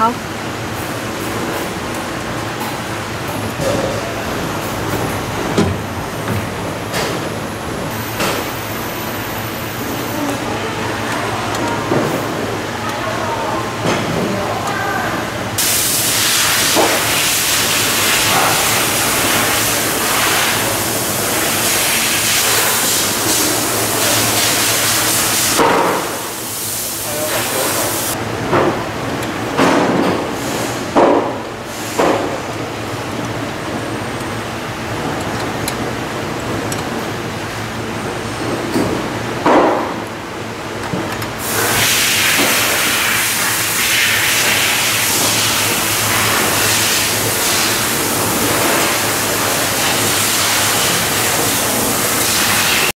好。